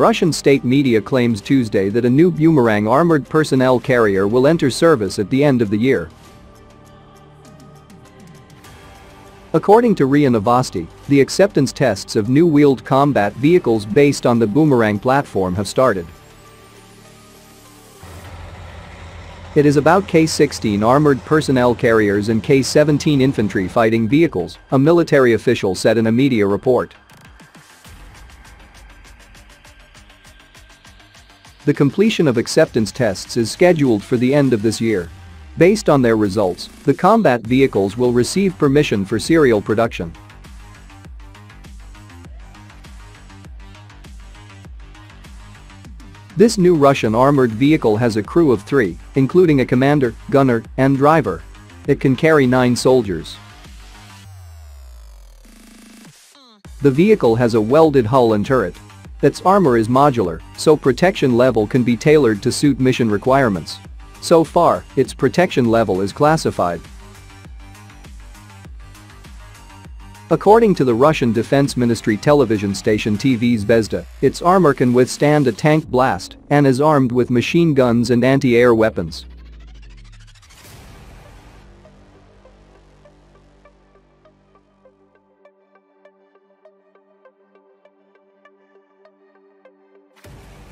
Russian state media claims Tuesday that a new Boomerang armored personnel carrier will enter service at the end of the year. According to RIA Novosti, the acceptance tests of new wheeled combat vehicles based on the Boomerang platform have started. It is about K-16 armored personnel carriers and K-17 infantry fighting vehicles, a military official said in a media report. The completion of acceptance tests is scheduled for the end of this year. Based on their results, the combat vehicles will receive permission for serial production. This new Russian armored vehicle has a crew of three, including a commander, gunner, and driver. It can carry nine soldiers. The vehicle has a welded hull and turret. Its armor is modular, so protection level can be tailored to suit mission requirements. So far, its protection level is classified. According to the Russian Defense Ministry television station TV Zvezda, its armor can withstand a tank blast and is armed with machine guns and anti-air weapons.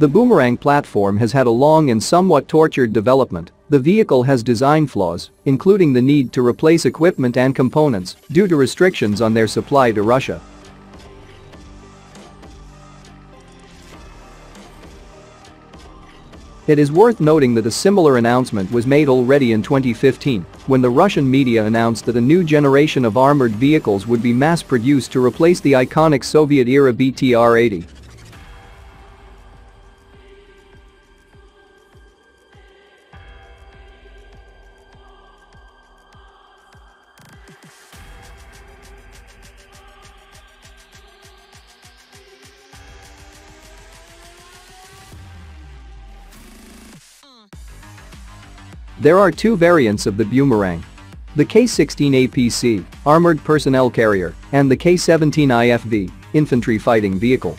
The Boomerang platform has had a long and somewhat tortured development. The vehicle has design flaws, including the need to replace equipment and components due to restrictions on their supply to Russia. It is worth noting that a similar announcement was made already in 2015 when the Russian media announced that a new generation of armored vehicles would be mass-produced to replace the iconic Soviet-era BTR-80. There are two variants of the Boomerang. The K-16 APC, Armored Personnel Carrier, and the K-17 IFV, Infantry Fighting Vehicle.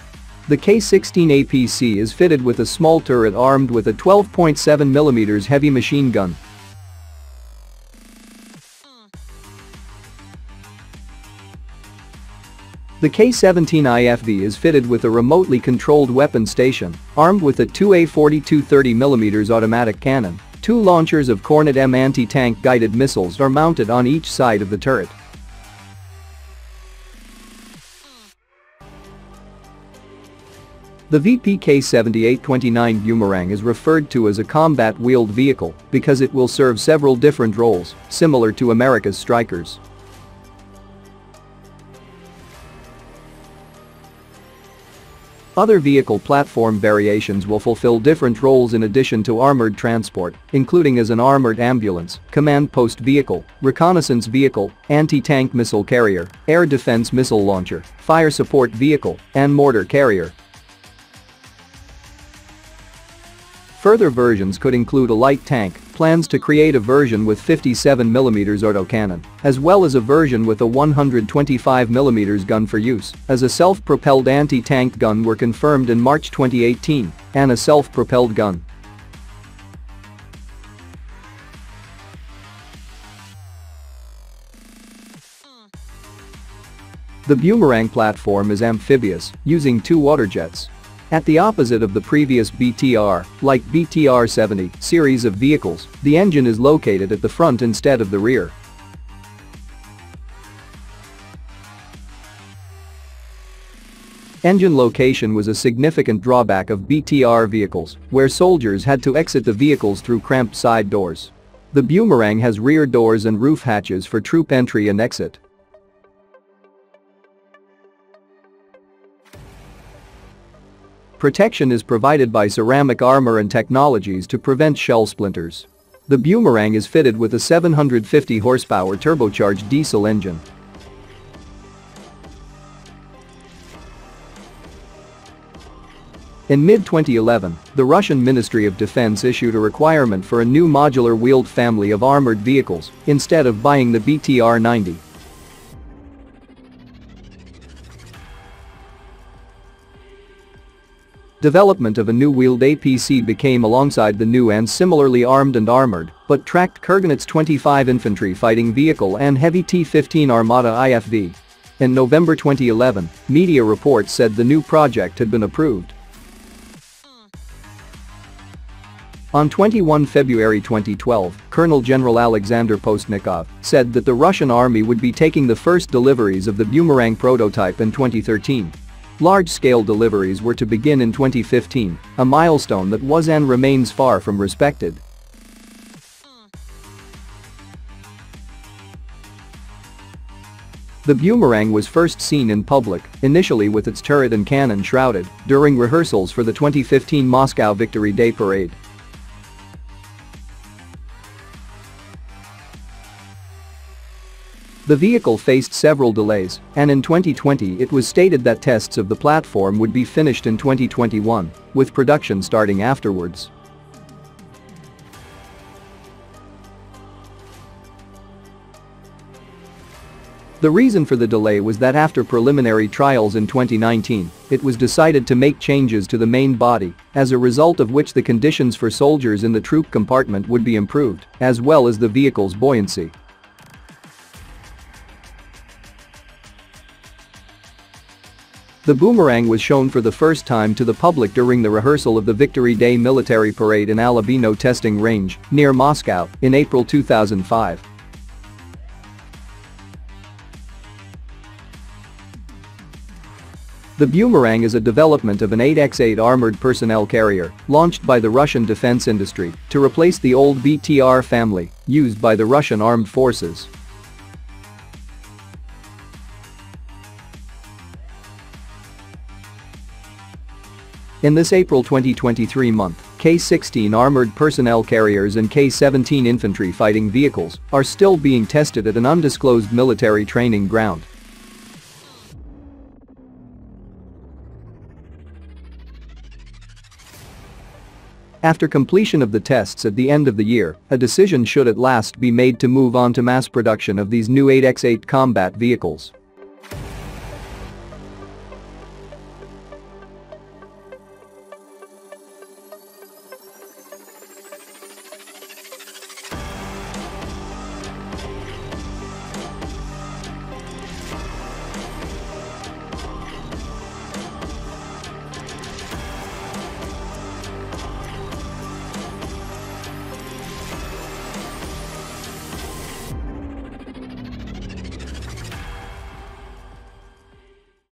The K-16 APC is fitted with a small turret armed with a 12.7mm heavy machine gun. The K-17 IFV is fitted with a remotely controlled weapon station, armed with a 2A42 30mm automatic cannon. Two launchers of Kornet M anti-tank guided missiles are mounted on each side of the turret. The VPK-7829 Boomerang is referred to as a combat wheeled vehicle because it will serve several different roles, similar to America's Strykers. Other vehicle platform variations will fulfill different roles in addition to armored transport, including as an armored ambulance, command post vehicle, reconnaissance vehicle, anti-tank missile carrier, air defense missile launcher, fire support vehicle, and mortar carrier. Further versions could include a light tank, plans to create a version with 57mm autocannon, as well as a version with a 125mm gun for use, as a self-propelled anti-tank gun were confirmed in March 2018, and a self-propelled gun. The Boomerang platform is amphibious, using two water jets. At the opposite of the previous BTR, like BTR-70 series of vehicles, the engine is located at the front instead of the rear. Engine location was a significant drawback of BTR vehicles, where soldiers had to exit the vehicles through cramped side doors. The Boomerang has rear doors and roof hatches for troop entry and exit. Protection is provided by ceramic armor and technologies to prevent shell splinters. The Boomerang is fitted with a 750 horsepower turbocharged diesel engine. In mid-2011, the Russian Ministry of Defense issued a requirement for a new modular wheeled family of armored vehicles instead of buying the BTR-90. Development of a new wheeled APC became alongside the new and similarly armed and armored, but tracked Kurganets 25 infantry fighting vehicle and heavy T-15 Armata IFV. In November 2011, media reports said the new project had been approved. On 21 February 2012, Colonel General Alexander Postnikov said that the Russian army would be taking the first deliveries of the Boomerang prototype in 2013. Large-scale deliveries were to begin in 2015, a milestone that was and remains far from respected. The Boomerang was first seen in public, initially with its turret and cannon shrouded, during rehearsals for the 2015 Moscow Victory Day Parade. The vehicle faced several delays, and in 2020 it was stated that tests of the platform would be finished in 2021, with production starting afterwards. The reason for the delay was that after preliminary trials in 2019, it was decided to make changes to the main body, as a result of which the conditions for soldiers in the troop compartment would be improved, as well as the vehicle's buoyancy. The boomerang was shown for the first time to the public during the rehearsal of the Victory Day military parade in Alabino testing range, near Moscow, in April 2005. The Boomerang is a development of an 8x8 armored personnel carrier launched by the Russian defense industry to replace the old BTR family used by the Russian armed forces. In this April 2023 month, K-16 armored personnel carriers and K-17 infantry fighting vehicles are still being tested at an undisclosed military training ground. After completion of the tests at the end of the year, a decision should at last be made to move on to mass production of these new 8x8 combat vehicles.